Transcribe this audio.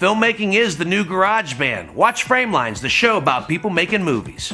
Filmmaking is the new garage band. Watch Framelines, the show about people making movies.